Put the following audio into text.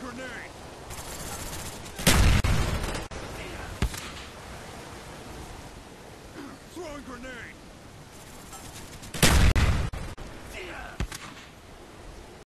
grenade! Throwing grenade!